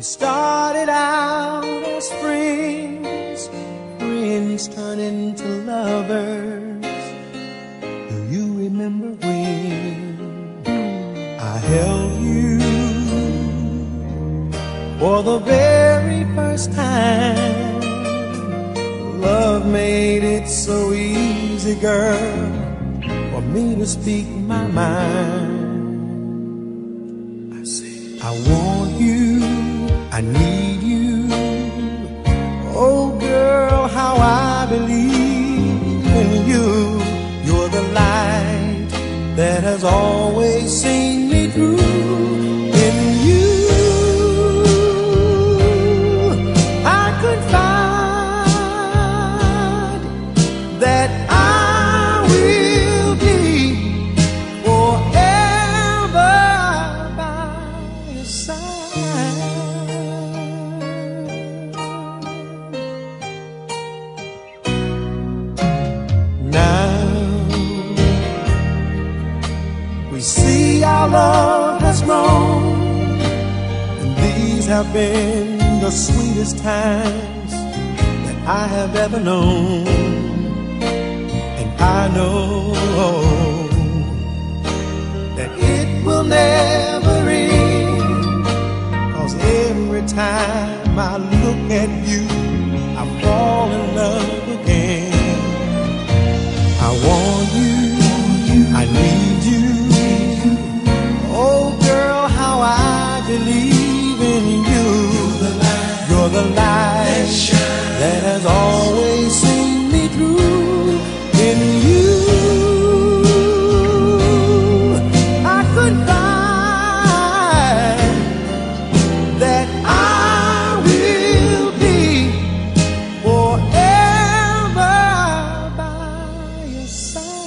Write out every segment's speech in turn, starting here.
We started out as friends, friends turn into lovers. Do you remember when I held you for the very first time? Love made it so easy, girl, for me to speak my mind. I said, I want that has always seen we see our love has grown, and these have been the sweetest times that I have ever known. And I know that it will never end. Cause every time I look at you, I fall in love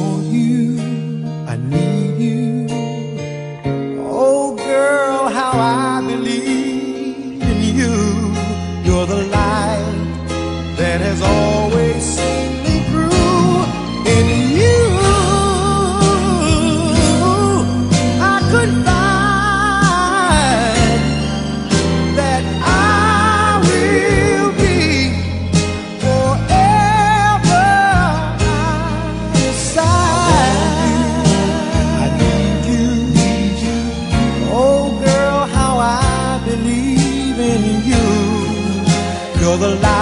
Want you, You're the light